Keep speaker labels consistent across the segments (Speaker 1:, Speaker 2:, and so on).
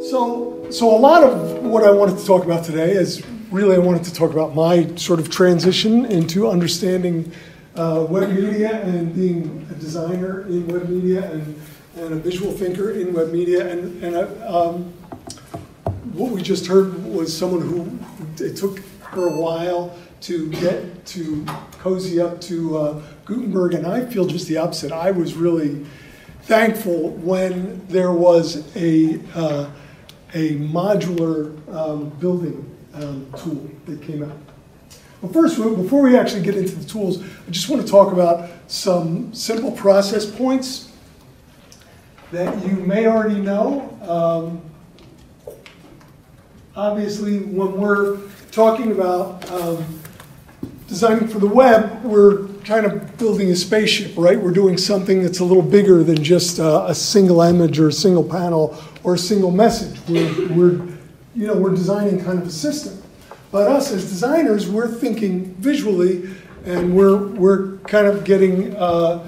Speaker 1: So, so a lot of what I wanted to talk about today is really I wanted to talk about my sort of transition into understanding uh, web media and being a designer in web media and, and a visual thinker in web media. And, and I, um, what we just heard was someone who it took her a while to get to cozy up to uh, Gutenberg, and I feel just the opposite. I was really thankful when there was a uh, a modular um, building um, tool that came out. Well, first, before we actually get into the tools, I just want to talk about some simple process points that you may already know. Um, obviously, when we're talking about um, designing for the web, we're kind of building a spaceship, right? We're doing something that's a little bigger than just uh, a single image or a single panel or a single message. We're, we're, you know, we're designing kind of a system. But us as designers, we're thinking visually, and we're, we're kind of getting uh,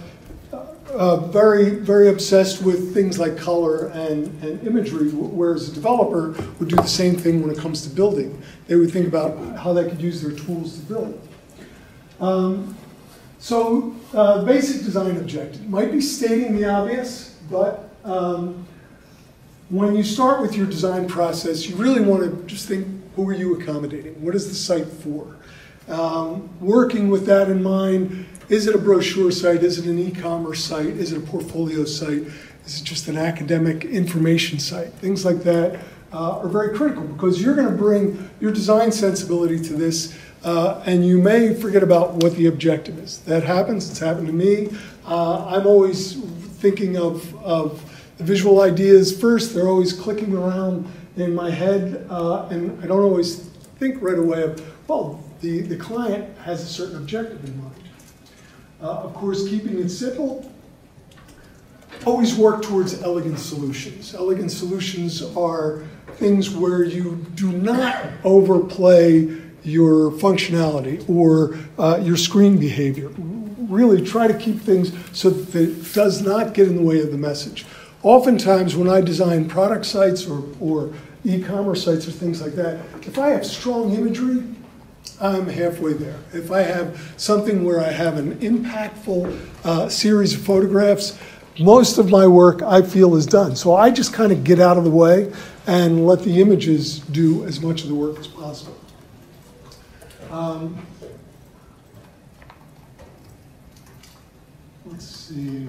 Speaker 1: uh, very, very obsessed with things like color and, and imagery, whereas a developer would do the same thing when it comes to building. They would think about how they could use their tools to build. Um, so uh, basic design objective might be stating the obvious, but um, when you start with your design process, you really want to just think, who are you accommodating? What is the site for? Um, working with that in mind, is it a brochure site? Is it an e-commerce site? Is it a portfolio site? Is it just an academic information site? Things like that uh, are very critical because you're going to bring your design sensibility to this uh, and you may forget about what the objective is. That happens, it's happened to me. Uh, I'm always thinking of, of the visual ideas first, they're always clicking around in my head, uh, and I don't always think right away of, well, the, the client has a certain objective in mind. Uh, of course, keeping it simple, always work towards elegant solutions. Elegant solutions are things where you do not overplay your functionality or uh, your screen behavior. Really try to keep things so that it does not get in the way of the message. Oftentimes, when I design product sites or, or e commerce sites or things like that, if I have strong imagery, I'm halfway there. If I have something where I have an impactful uh, series of photographs, most of my work I feel is done. So I just kind of get out of the way and let the images do as much of the work as possible. Um, let's see,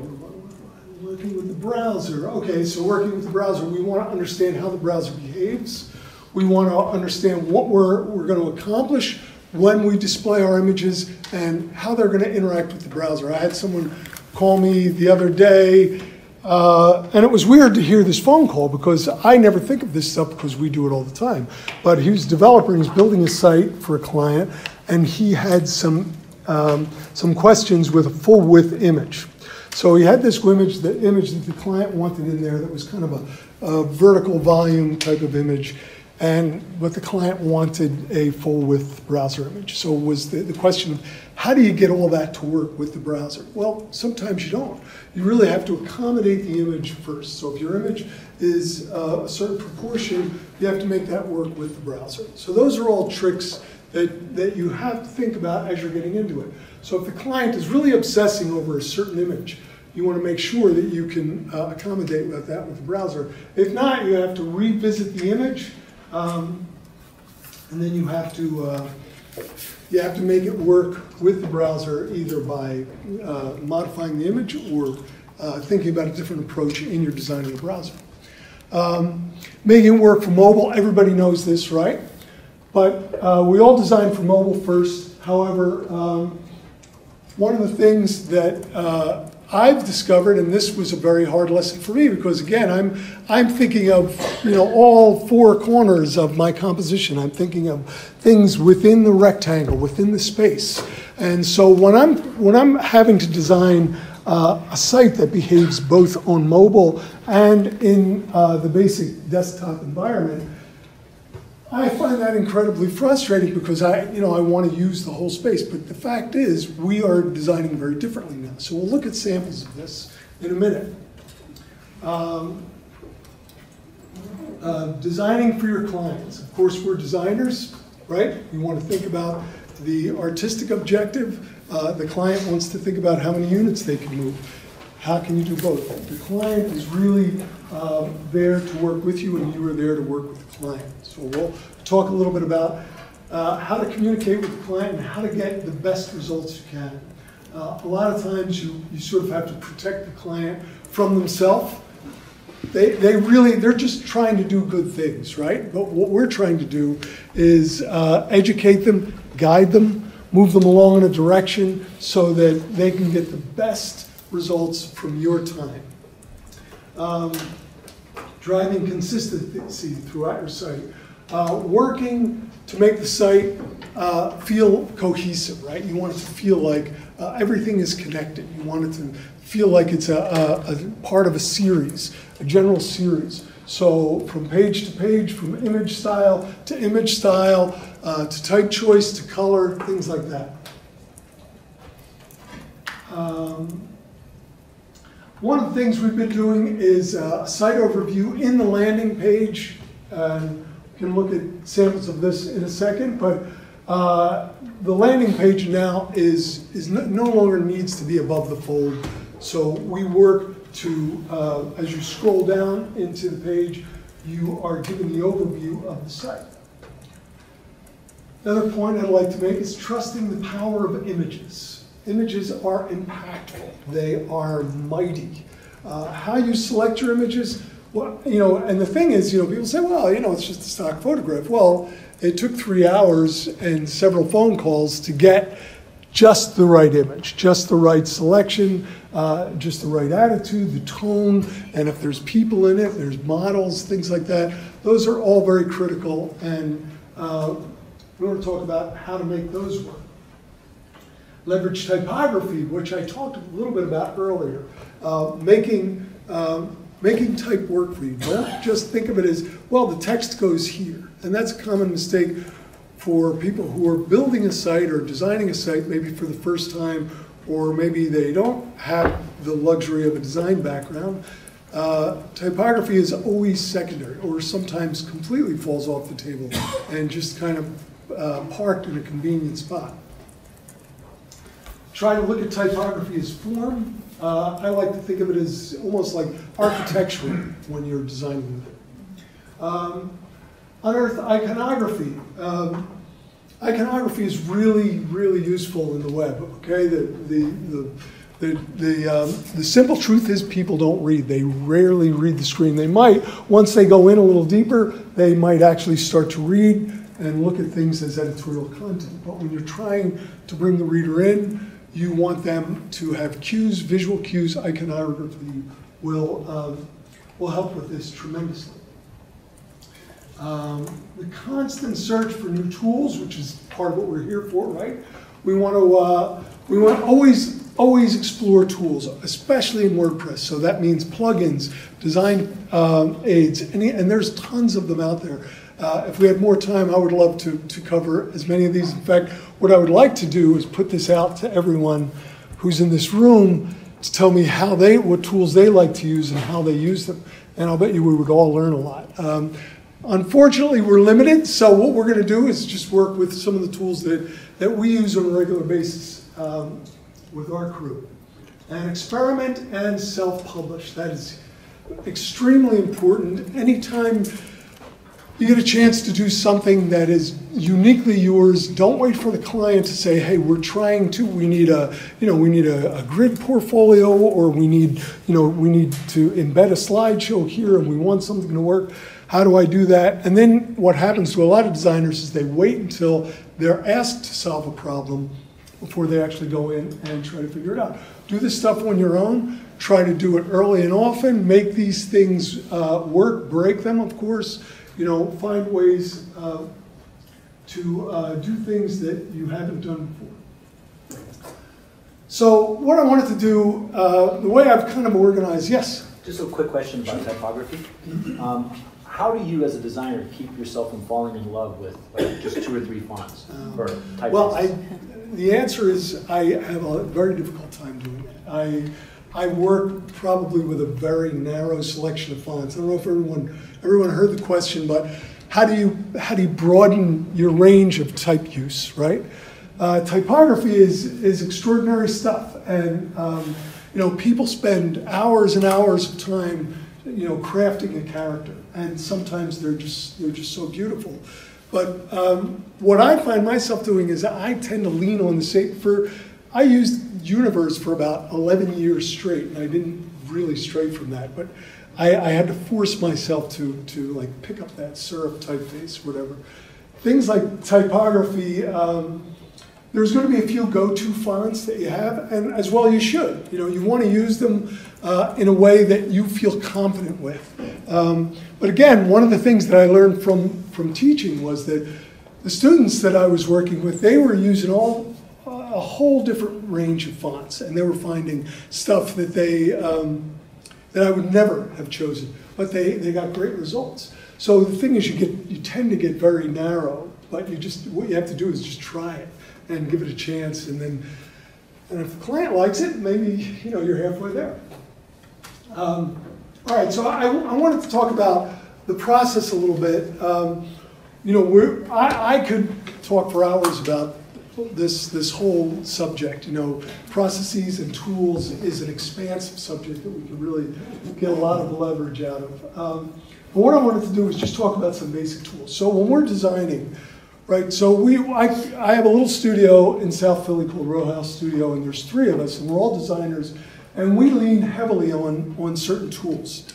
Speaker 1: working with the browser. Okay, so working with the browser, we want to understand how the browser behaves. We want to understand what we're, we're going to accomplish when we display our images and how they're going to interact with the browser. I had someone call me the other day uh, and it was weird to hear this phone call because I never think of this stuff because we do it all the time. But he was a developer and he's building a site for a client, and he had some um, some questions with a full width image. So he had this image, the image that the client wanted in there that was kind of a, a vertical volume type of image, and but the client wanted a full width browser image. So was the, the question of how do you get all that to work with the browser? Well, sometimes you don't. You really have to accommodate the image first. So if your image is uh, a certain proportion, you have to make that work with the browser. So those are all tricks that, that you have to think about as you're getting into it. So if the client is really obsessing over a certain image, you want to make sure that you can uh, accommodate with that with the browser. If not, you have to revisit the image, um, and then you have to uh, you have to make it work with the browser either by uh, modifying the image or uh, thinking about a different approach in your design of the browser. Um, making it work for mobile, everybody knows this, right? But uh, we all design for mobile first. However, um, one of the things that uh, I've discovered, and this was a very hard lesson for me because again, I'm I'm thinking of you know all four corners of my composition. I'm thinking of things within the rectangle, within the space, and so when I'm when I'm having to design uh, a site that behaves both on mobile and in uh, the basic desktop environment, I find that incredibly frustrating because I, you know, I want to use the whole space. But the fact is, we are designing very differently now. So we'll look at samples of this in a minute. Um, uh, designing for your clients. Of course, we're designers, right? We want to think about the artistic objective. Uh, the client wants to think about how many units they can move. How can you do both? The client is really uh, there to work with you, and you are there to work with the client. So we'll talk a little bit about uh, how to communicate with the client and how to get the best results you can. Uh, a lot of times you, you sort of have to protect the client from themselves. They, they really, they're just trying to do good things, right? But what we're trying to do is uh, educate them, guide them, move them along in a direction so that they can get the best results from your time. Um, driving consistency throughout your site. Uh, working to make the site uh, feel cohesive, right? You want it to feel like uh, everything is connected. You want it to feel like it's a, a, a, part of a series, a general series. So from page to page, from image style to image style, uh, to type choice to color, things like that. Um, one of the things we've been doing is uh, a site overview in the landing page. And we can look at samples of this in a second, but uh, the landing page now is, is no, no, longer needs to be above the fold. So we work to, uh, as you scroll down into the page, you are given the overview of the site. Another point I'd like to make is trusting the power of images. Images are impactful. They are mighty. Uh, how you select your images, well, you know, and the thing is, you know, people say, well, you know, it's just a stock photograph. Well, it took three hours and several phone calls to get just the right image, just the right selection, uh, just the right attitude, the tone, and if there's people in it, there's models, things like that. Those are all very critical, and uh, we want to talk about how to make those work. Leverage typography, which I talked a little bit about earlier, uh, making um, making type work for you. Don't just think of it as, well, the text goes here. And that's a common mistake for people who are building a site or designing a site maybe for the first time, or maybe they don't have the luxury of a design background. Uh, typography is always secondary, or sometimes completely falls off the table and just kind of uh, parked in a convenient spot. Try to look at typography as form uh, I like to think of it as almost like architecture when you're designing it. Um, unearth iconography. Um, iconography is really, really useful in the web. Okay, the the the the the, um, the simple truth is people don't read. They rarely read the screen. They might once they go in a little deeper. They might actually start to read and look at things as editorial content. But when you're trying to bring the reader in, you want them to have cues, visual cues, iconography will, um, will help with this tremendously. Um, the constant search for new tools, which is part of what we're here for, right? We want to uh, we want to always always explore tools, especially in WordPress. So that means plugins, design um, aids, and, and there's tons of them out there. Uh, if we had more time, I would love to, to cover as many of these. In fact, what I would like to do is put this out to everyone who's in this room to tell me how they, what tools they like to use and how they use them. And I'll bet you we would all learn a lot. Um, unfortunately, we're limited, so what we're going to do is just work with some of the tools that, that we use on a regular basis um, with our crew. And experiment and self-publish. That is extremely important. Anytime you get a chance to do something that is uniquely yours. Don't wait for the client to say, "Hey, we're trying to. We need a, you know, we need a, a, grid portfolio, or we need, you know, we need to embed a slideshow here, and we want something to work." How do I do that? And then what happens to a lot of designers is they wait until they're asked to solve a problem before they actually go in and try to figure it out. Do this stuff on your own. Try to do it early and often. Make these things uh, work. Break them, of course you know, find ways uh, to uh, do things that you haven't done before. So what I wanted to do, uh, the way I've kind of organized, yes?
Speaker 2: Just a quick question about typography. Um, how do you, as a designer, keep yourself from falling in love with like, just two or three fonts um, or typefaces?
Speaker 1: Well, I, the answer is I have a very difficult time doing it. I, I work probably with a very narrow selection of fonts. I don't know if everyone everyone heard the question, but how do you how do you broaden your range of type use, right? Uh, typography is is extraordinary stuff, and um, you know people spend hours and hours of time, you know, crafting a character, and sometimes they're just they're just so beautiful. But um, what I find myself doing is I tend to lean on the same for. I used Univers for about 11 years straight, and I didn't really stray from that. But I, I had to force myself to to like pick up that serif typeface, whatever. Things like typography. Um, there's going to be a few go-to fonts that you have, and as well you should. You know, you want to use them uh, in a way that you feel confident with. Um, but again, one of the things that I learned from from teaching was that the students that I was working with, they were using all a whole different range of fonts, and they were finding stuff that they um, that I would never have chosen, but they, they got great results. So the thing is, you get you tend to get very narrow, but you just what you have to do is just try it and give it a chance, and then and if the client likes it, maybe you know you're halfway there. Um, all right, so I, I wanted to talk about the process a little bit. Um, you know, I, I could talk for hours about this this whole subject. You know, processes and tools is an expansive subject that we can really get a lot of leverage out of. Um, but what I wanted to do is just talk about some basic tools. So when we're designing, right? So we I, I have a little studio in South Philly called Row House Studio, and there's three of us, and we're all designers, and we lean heavily on on certain tools.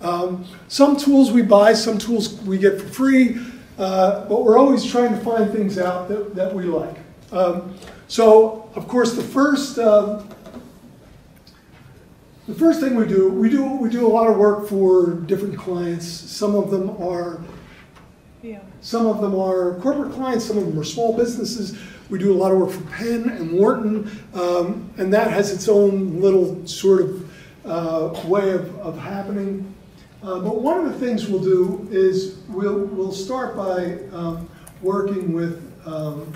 Speaker 1: Um, some tools we buy, some tools we get for free. Uh, but we're always trying to find things out that, that we like. Um, so, of course, the first uh, the first thing we do, we do we do a lot of work for different clients. Some of them are yeah. some of them are corporate clients. Some of them are small businesses. We do a lot of work for Penn and Wharton, um, and that has its own little sort of uh, way of, of happening. Uh, but one of the things we'll do is we'll, we'll start by um, working with um,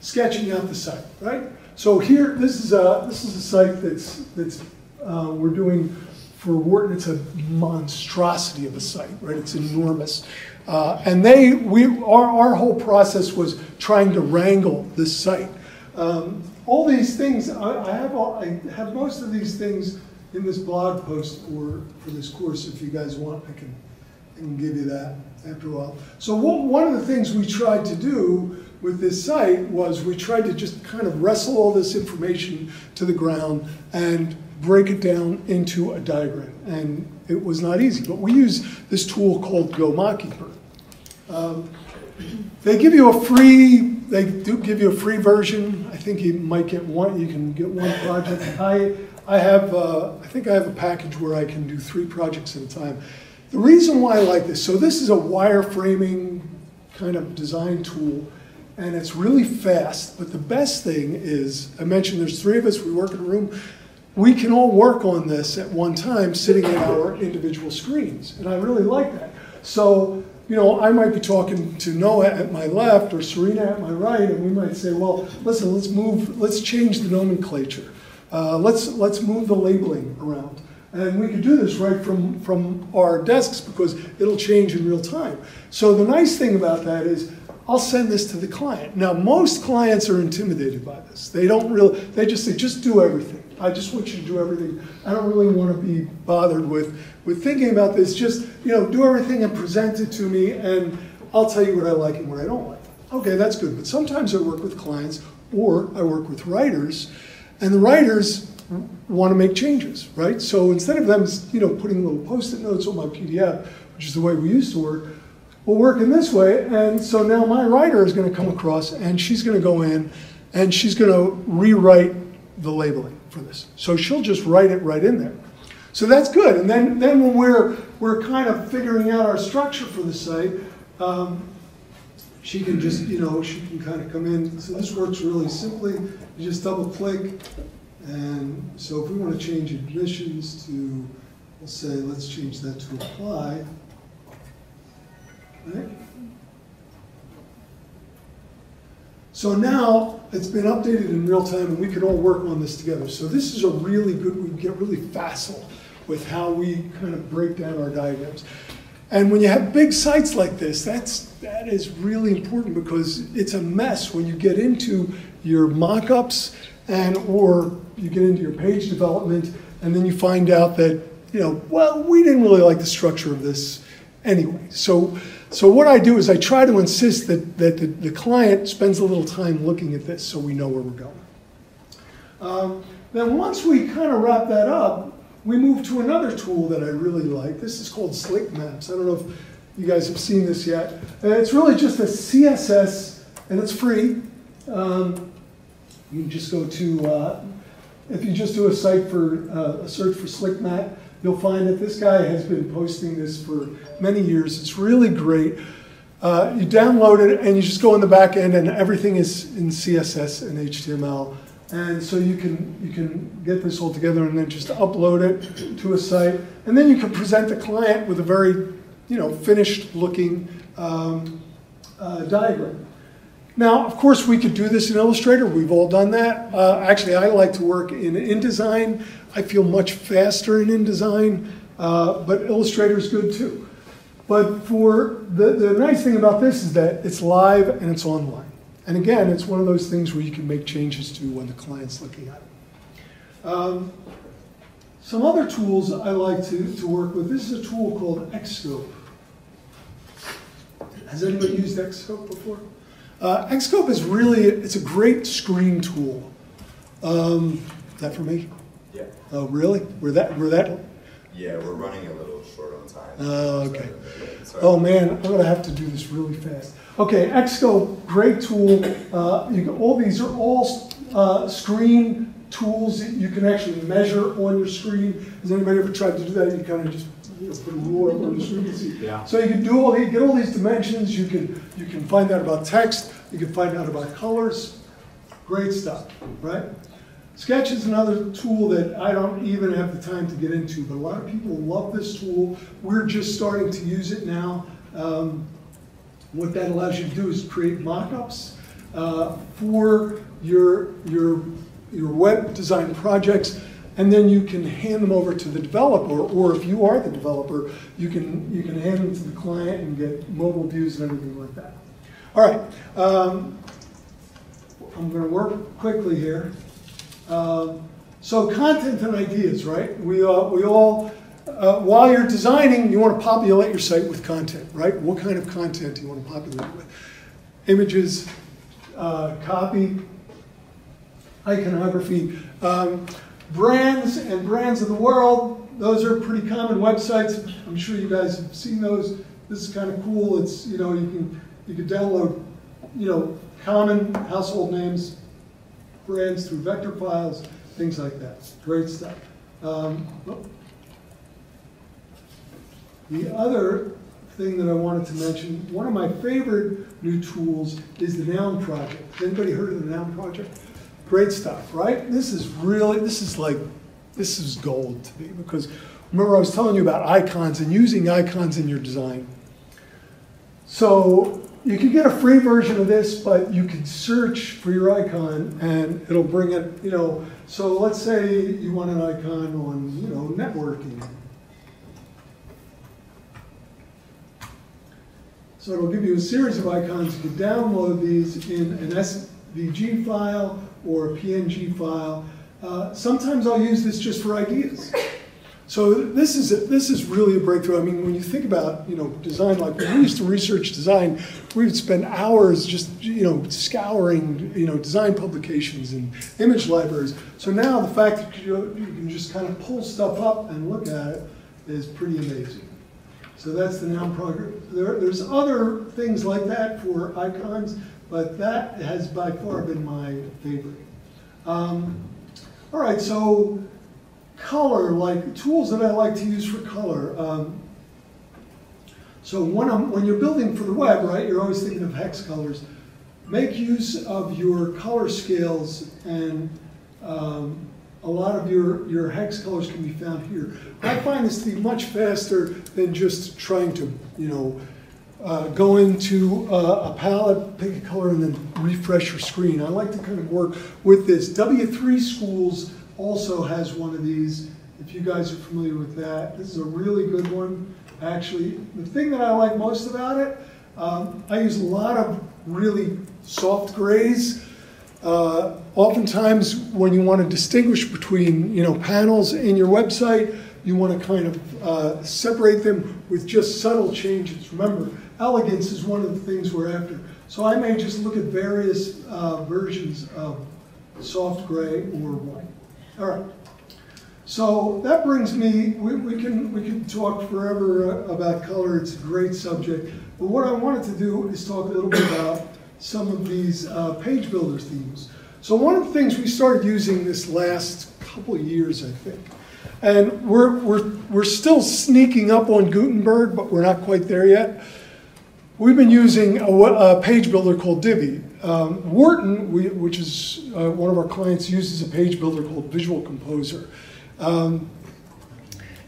Speaker 1: sketching out the site, right? So here, this is a this is a site that's that's uh, we're doing for Wharton. It's a monstrosity of a site, right? It's enormous, uh, and they we our our whole process was trying to wrangle this site. Um, all these things, I, I have all, I have most of these things in this blog post or for this course. If you guys want, I can I can give you that after a while. So what, one of the things we tried to do with this site was we tried to just kind of wrestle all this information to the ground and break it down into a diagram. And it was not easy, but we use this tool called Go Mockingbird. Um, they give you a free, they do give you a free version. I think you might get one, you can get one project. I, I have, uh, I think I have a package where I can do three projects at a time. The reason why I like this, so this is a wireframing kind of design tool and it's really fast. But the best thing is, I mentioned there's three of us, we work in a room. We can all work on this at one time sitting at our individual screens. And I really like that. So, you know, I might be talking to Noah at my left or Serena at my right, and we might say, well, listen, let's move, let's change the nomenclature. Uh, let's, let's move the labeling around. And we could do this right from, from our desks because it'll change in real time. So the nice thing about that is I'll send this to the client. Now, most clients are intimidated by this. They don't really, they just say, just do everything. I just want you to do everything. I don't really want to be bothered with, with thinking about this. Just, you know, do everything and present it to me, and I'll tell you what I like and what I don't like. Okay, that's good. But sometimes I work with clients or I work with writers, and the writers want to make changes, right? So instead of them, you know, putting little post-it notes on my PDF, which is the way we used to work, will work in this way. And so now my writer is going to come across and she's going to go in and she's going to rewrite the labeling for this. So she'll just write it right in there. So that's good. And then, then when we're, we're kind of figuring out our structure for the site, um, she can just, you know, she can kind of come in. So this works really simply. You just double click. And so if we want to change admissions to, we'll say, let's change that to apply. So now it's been updated in real time and we can all work on this together. So this is a really good, we get really facile with how we kind of break down our diagrams. And when you have big sites like this, that's, that is really important because it's a mess when you get into your mock-ups and or you get into your page development and then you find out that, you know, well, we didn't really like the structure of this anyway. So, so what I do is I try to insist that, that the, the client spends a little time looking at this so we know where we're going. Um, then once we kind of wrap that up, we move to another tool that I really like. This is called Slick Maps. I don't know if you guys have seen this yet. It's really just a CSS, and it's free. Um, you just go to, uh, if you just do a site for uh, a search for Slick Map, you'll find that this guy has been posting this for many years. It's really great. Uh, you download it and you just go in the back end and everything is in CSS and HTML. And so you can, you can get this all together and then just upload it to a site. And then you can present the client with a very you know, finished looking um, uh, diagram. Now, of course, we could do this in Illustrator. We've all done that. Uh, actually, I like to work in InDesign. I feel much faster in InDesign, uh, but Illustrator is good too. But for the, the nice thing about this is that it's live and it's online. And again, it's one of those things where you can make changes to when the client's looking at it. Um, some other tools I like to, to work with, this is a tool called Xscope. Has anybody used Xscope before? Uh, Xscope is really, it's a great screen tool. Um, is that for me?
Speaker 3: Yeah.
Speaker 1: Oh, really? We're that, we're that,
Speaker 3: Yeah, we're running a little short on time.
Speaker 1: Oh, okay.
Speaker 3: Sorry.
Speaker 1: oh man, I'm gonna have to do this really fast. Okay, Xscope, great tool. Uh, you can, all these are all uh, screen tools that you can actually measure on your screen. Has anybody ever tried to do that? You kind of just you know, put a ruler up on the screen and see.
Speaker 2: Yeah.
Speaker 1: So you can do all these, get all these dimensions. You can you can find out about text. You can find out about colors. Great stuff, right? Sketch is another tool that I don't even have the time to get into, but a lot of people love this tool. We're just starting to use it now. Um, what that allows you to do is create mock-ups uh, for your, your, your web design projects, and then you can hand them over to the developer, or if you are the developer, you can, you can hand them to the client and get mobile views and everything like that. All right, um, I'm going to work quickly here. Um, so content and ideas, right? We, uh, we all, uh, while you're designing, you want to populate your site with content, right? What kind of content do you want to populate with? Images, uh, copy, iconography, um, brands and brands of the world. Those are pretty common websites. I'm sure you guys have seen those. This is kind of cool. It's you know you can you can download you know common household names, brands through vector files, things like that. Great stuff. Um, the other thing that I wanted to mention, one of my favorite new tools is the Noun Project. Has anybody heard of the Noun Project? Great stuff, right? This is really, this is like, this is gold to me because remember I was telling you about icons and using icons in your design. So you can get a free version of this, but you can search for your icon and it'll bring it, you know, so let's say you want an icon on, you know, networking. So it'll give you a series of icons. You can download these in an SVG file or a PNG file. Uh, sometimes I'll use this just for ideas. So this is a, this is really a breakthrough. I mean, when you think about you know design, like when we used to research design, we would spend hours just you know scouring you know design publications and image libraries. So now the fact that you, you can just kind of pull stuff up and look at it is pretty amazing. So that's the noun program. There, there's other things like that for icons, but that has by far been my favorite. Um, all right, so color, like tools that I like to use for color. Um, so when, I'm, when you're building for the web, right, you're always thinking of hex colors. Make use of your color scales and um, a lot of your, your hex colors can be found here. I find this to be much faster than just trying to, you know, uh, go into uh, a palette, pick a color, and then refresh your screen. I like to kind of work with this. W3 Schools also has one of these, if you guys are familiar with that. This is a really good one. Actually, the thing that I like most about it, um, I use a lot of really soft grays. Uh, Oftentimes, when you want to distinguish between, you know, panels in your website, you want to kind of uh, separate them with just subtle changes. Remember, elegance is one of the things we're after. So I may just look at various uh, versions of soft gray or white. All right. So that brings me, we, we can, we can talk forever uh, about color, it's a great subject. But what I wanted to do is talk a little bit about some of these uh, page builder themes. So one of the things we started using this last couple years, I think, and we're, we're, we're still sneaking up on Gutenberg, but we're not quite there yet. We've been using a, a page builder called Divi. Um, Wharton, we, which is uh, one of our clients, uses a page builder called Visual Composer. Um,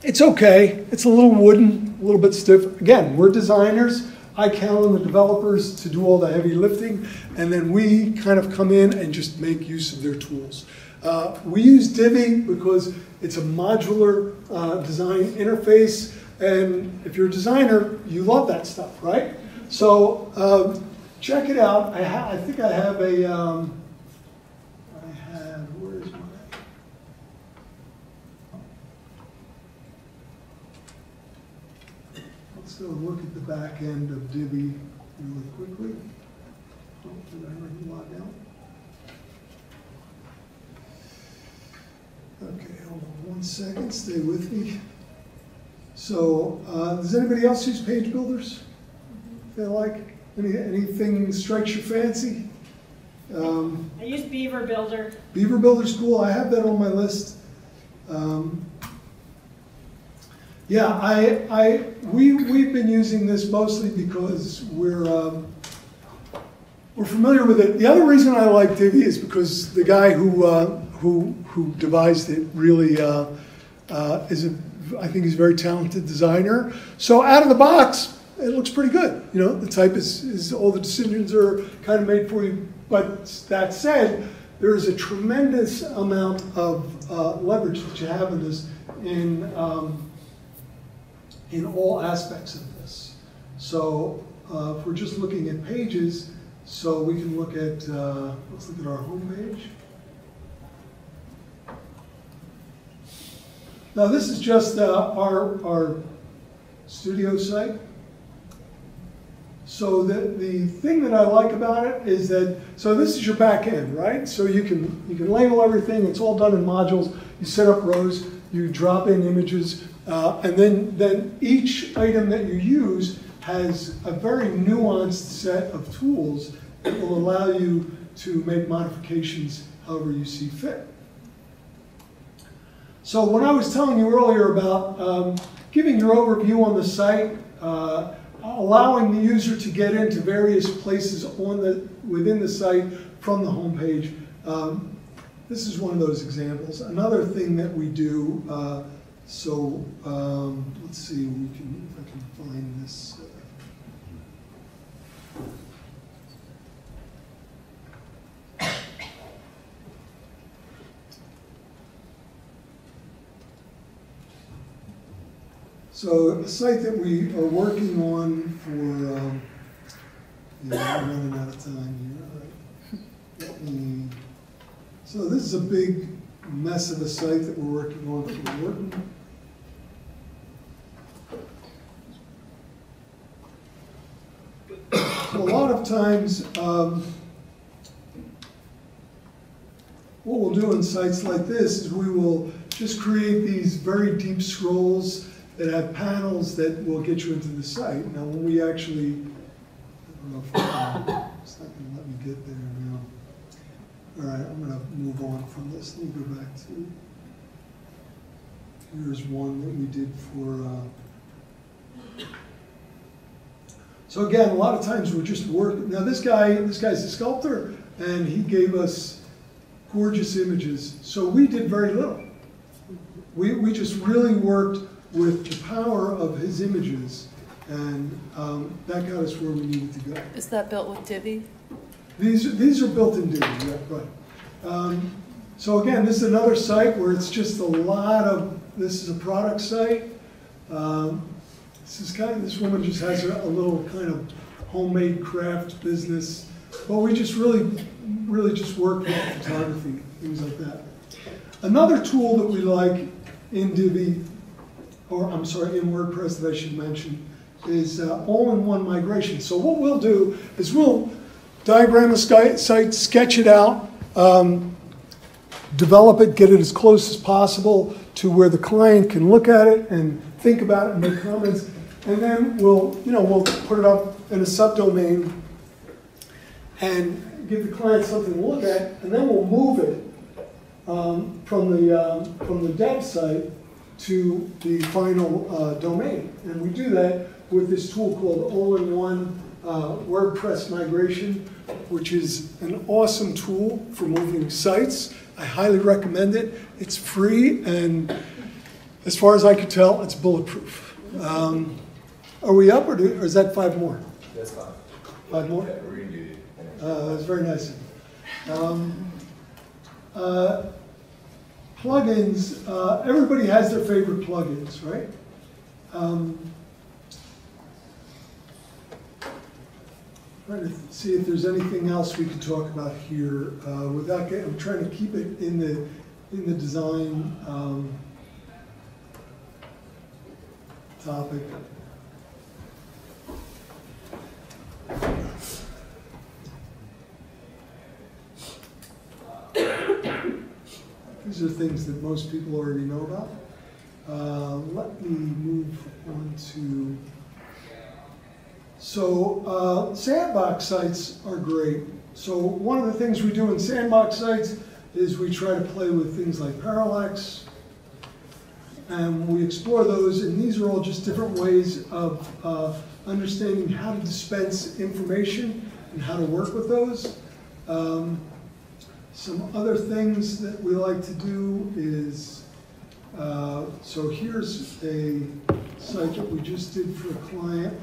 Speaker 1: it's okay. It's a little wooden, a little bit stiff. Again, we're designers. I count on the developers to do all the heavy lifting, and then we kind of come in and just make use of their tools. Uh, we use Divi because it's a modular uh, design interface, and if you're a designer, you love that stuff, right? So um, check it out. I, I think I have a. Um, I have. Where is my? Let's go look at the back end of Divi really quickly. Oh, did I already log out? Okay, hold on one second, stay with me. So, uh, does anybody else use page builders? They like, any, anything strikes your fancy? Um,
Speaker 4: I use Beaver Builder.
Speaker 1: Beaver Builder's cool, I have that on my list. Um, Yeah, I, I, we, we've been using this mostly because we're, um, we're familiar with it. The other reason I like Divi is because the guy who, uh, who, who devised it really, uh, uh, is a, I think he's a very talented designer. So out of the box, it looks pretty good. You know, the type is, is, all the decisions are kind of made for you. But that said, there is a tremendous amount of uh, leverage that you have in this in, um, in all aspects of this. So uh, if we're just looking at pages, so we can look at, uh, let's look at our home page. Now this is just uh, our, our studio site. So the, the thing that I like about it is that, so this is your back end, right? So you can, you can label everything, it's all done in modules. You set up rows, you drop in images, uh, and then, then each item that you use has a very nuanced set of tools that will allow you to make modifications however you see fit. So when I was telling you earlier about um, giving your overview on the site, uh, allowing the user to get into various places on the, within the site from the homepage, um, this is one of those examples. Another thing that we do, uh, so um, let's see, we can, if I can find this. uh, So a site that we are working on for, um, yeah, I'm running out of time here. Let me- So this is a big mess of a site that we're working on for Wharton. A lot of times, um, what we'll do in sites like this is we will just create these very deep scrolls that have panels that will get you into the site. Now, when we actually, I don't know if, uh, it's not gonna let me get there now. All right, I'm gonna move on from this, let me go back to, here's one that we did for, uh, so again, a lot of times we're just working, now this guy, this guy's a sculptor, and he gave us gorgeous images, so we did very little. We, we just really worked with the power of his images And um, that got us where we needed to go.
Speaker 4: Is that built with Divi?
Speaker 1: These, these are built in Divi, yeah, right. Um, So again, this is another site where it's just a lot of, this is a product site. Um, This is kind of, this woman just has a a little kind of homemade craft business. But we just really, really just work with photography, things like that. Another tool that we like in Divi, or I'm sorry, in WordPress that I should mention, is uh, all-in-one migration. So what we'll do is we'll diagram the site, sketch it out, um, develop it, get it as close as possible to where the client can look at it and think about it and make comments. And then we'll, you know, we'll put it up in a subdomain and give the client something to look at, and then we'll move it um, from the, um, from the dev site to the final uh, domain. And we do that with this tool called All-in-One uh, WordPress Migration, which is an awesome tool for moving sites. I highly recommend it. It's free, and as far as I can tell, it's bulletproof. Um, Are we up, or do- or is that five more?
Speaker 3: That's fine.
Speaker 1: Five more?
Speaker 3: Yeah, we're gonna do it.
Speaker 1: Uh, That's very nice. Um, uh, Plugins, uh, everybody has their favorite plugins, right? Um, Trying to see if there's anything else we could talk about here uh, without getting, I'm trying to keep it in the, in the design um, topic. These are things that most people already know about. Uh, Let me move on to, so uh, sandbox sites are great. So one of the things we do in sandbox sites is we try to play with things like parallax, and we explore those, and these are all just different ways of uh, understanding how to dispense information and how to work with those. Um, some other things that we like to do is, uh, so here's a site that we just did for a client,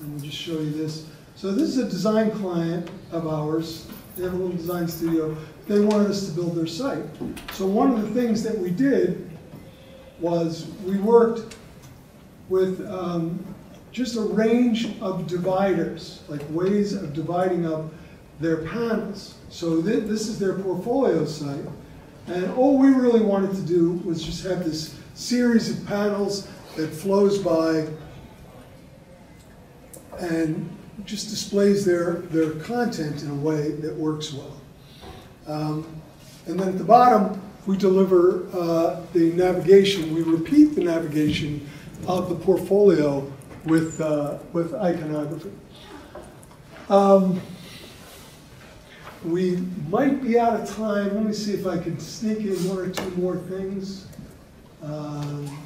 Speaker 1: and we'll just show you this. So this is a design client of ours. They have a little design studio. They wanted us to build their site. So one of the things that we did was we worked with um, just a range of dividers, like ways of dividing up their panels. So thi- this is their portfolio site. And all we really wanted to do was just have this series of panels that flows by and just displays their, their content in a way that works well. Um, And then at the bottom, we deliver uh, the navigation, we repeat the navigation of the portfolio with, uh, with iconography. Um, We might be out of time, let me see if I can sneak in one or two more things. Um,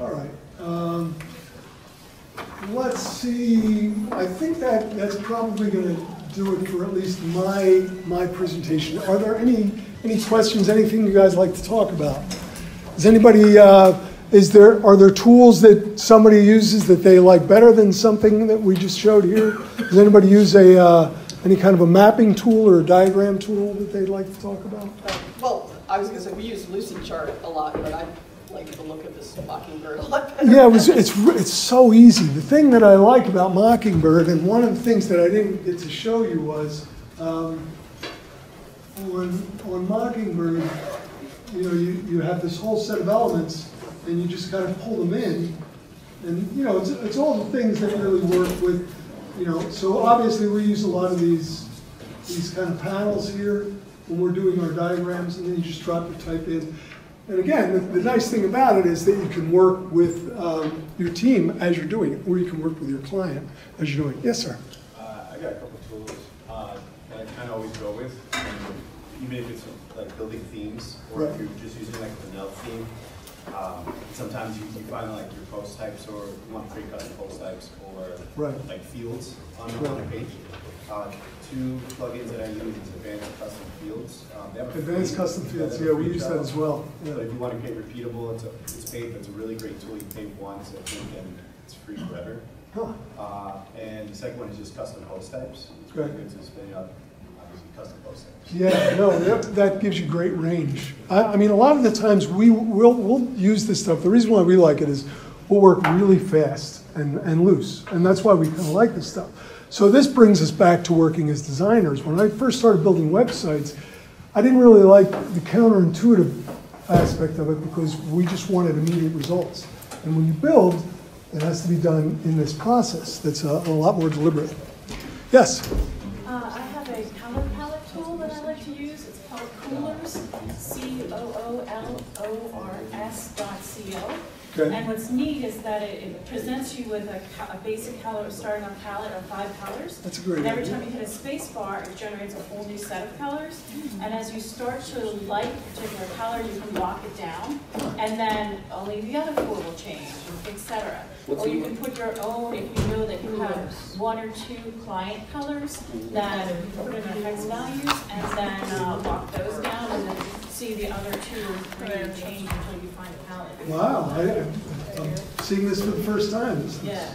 Speaker 1: All right. um, Let's see, I think that, that's probably gonna do it for at least my, my presentation. Are there any, any questions, anything you guys like to talk about? Is anybody, uh, is there, are there tools that somebody uses that they like better than something that we just showed here? Does anybody use a, uh, any kind of a mapping tool or a diagram tool that they'd like to talk about?
Speaker 5: Uh, Well, I was gonna say, we use Lucidchart a lot, but I like the look of this Mockingbird a lot better.
Speaker 1: Yeah, it was, it's, it's so easy. The thing that I like about Mockingbird, and one of the things that I didn't get to show you was, um, on, on Mockingbird, you know, you, you have this whole set of elements, and you just kind of pull them in. And, you know, it's, it's all the things that really work with, you know, so obviously we use a lot of these, these kind of panels here when we're doing our diagrams, and then you just drop your type in. And again, the, the nice thing about it is that you can work with um, your team as you're doing it, or you can work with your client as you're doing it. Yes, sir.
Speaker 6: Uh, I got a couple tools uh, that I kind of always go with, um, even if it's like building themes, or if you're just using like a vanilla theme. Um, Sometimes you you find like your post types or you want to create custom post types or
Speaker 1: Right.
Speaker 6: like fields on
Speaker 1: Right.
Speaker 6: page. Uh, Two plugins that I use is Advanced Custom Fields. Um, they have a
Speaker 1: Advanced
Speaker 6: free-
Speaker 1: custom fields, yeah, we use that as well.
Speaker 6: But
Speaker 1: Yeah.
Speaker 6: if you want to create repeatable, it's a, it's paid, but it's a really great tool. You pay once, I think, and it's free forever.
Speaker 1: Huh.
Speaker 6: Uh, and the second one is just custom post types. It's really good to spin up, custom.
Speaker 1: Yeah, no, that, that gives you great range. I, I mean, a lot of the times we will, we'll use this stuff. The reason why we like it is we'll work really fast and, and loose. And that's why we kind of like this stuff. So this brings us back to working as designers. When I first started building websites, I didn't really like the counterintuitive aspect of it because we just wanted immediate results. And when you build, it has to be done in this process that's a, a lot more deliberate. Yes?
Speaker 4: C-O-O-L-O-R-S dot C-O.
Speaker 1: Okay.
Speaker 4: And what's neat is that it, it presents you with a, a basic color, starting on palette of five colors.
Speaker 1: That's a great
Speaker 4: And every
Speaker 1: idea.
Speaker 4: time you hit a space bar, it generates a whole new set of colors. And as you start to like a particular color, you can lock it down, and then only the other four will change, et cetera.
Speaker 2: What's
Speaker 4: Or you can put your own, if you know that you have one or two client colors, that you put in your hex values, and then uh, lock those down, and then see the other two maybe change until you find a palette.
Speaker 1: Wow, I, I'm seeing this for the first time. This is-
Speaker 4: Yeah.